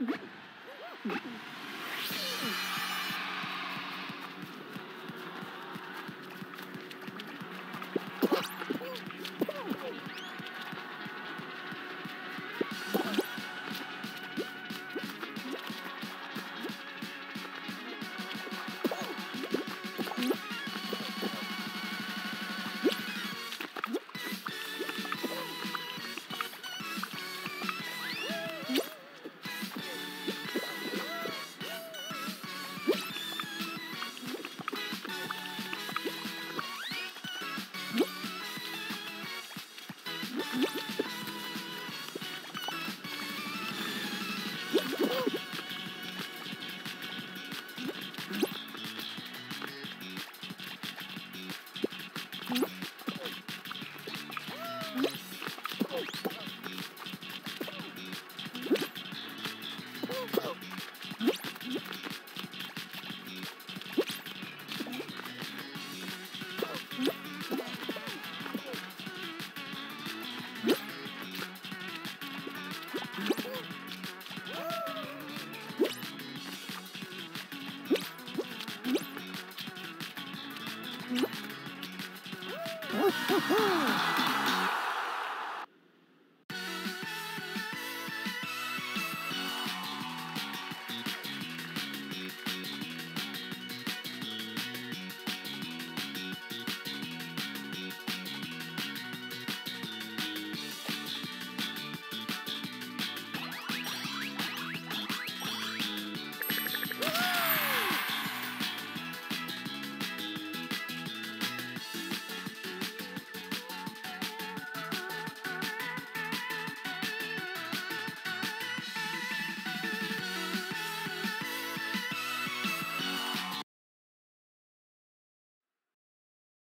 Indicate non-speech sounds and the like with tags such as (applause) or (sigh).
Mm-hmm. Woo-hoo-hoo! (laughs)